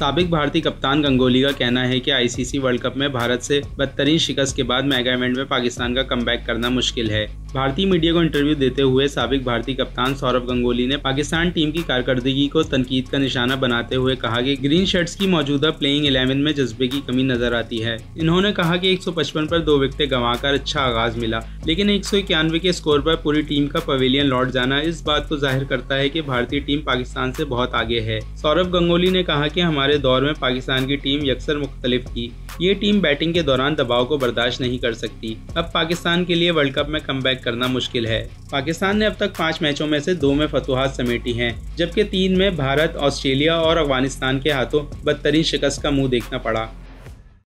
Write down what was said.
सबक भारतीय कप्तान गंगोली का कहना है कि आईसीसी वर्ल्ड कप में भारत से बदतरीन शिकस्त के बाद मेगा इवेंट में पाकिस्तान का कम करना मुश्किल है। भारतीय मीडिया को इंटरव्यू देते हुए सबक भारतीय कप्तान सौरभ गंगोली ने पाकिस्तान टीम की कारकर्दगी को तनकीद का निशाना बनाते हुए कहा कि ग्रीन शर्ट्स की मौजूदा प्लेइंग इलेवन में जज्बे की कमी नज़र आती है। इन्होंने कहा कि 155 पर दो विकेटें गंवाकर अच्छा आगाज़ मिला, लेकिन एक सौ इक्यानवे के स्कोर पर पूरी टीम का पवेलियन लौट जाना इस बात को ज़ाहिर करता है की भारतीय टीम पाकिस्तान से बहुत आगे है। सौरभ गंगोली ने कहा की हमारे दौर में पाकिस्तान की टीम यकसर मुख्तलिफ़ थी ये टीम बैटिंग के दौरान दबाव को बर्दाश्त नहीं कर सकती। अब पाकिस्तान के लिए वर्ल्ड कप में कम करना मुश्किल है। पाकिस्तान ने अब तक पाँच मैचों में से दो में फतुहात समेटी हैं, जबकि तीन में भारत, ऑस्ट्रेलिया और अफ़गानिस्तान के हाथों बदतरीन शिकस्त का मुँह देखना पड़ा।